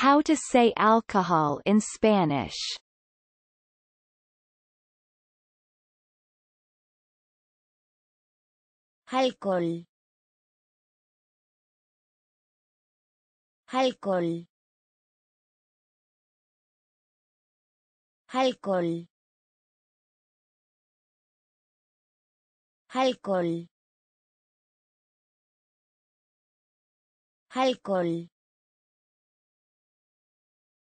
How to say alcohol in Spanish Alcohol. Alcohol. Alcohol. Alcohol. Alcohol.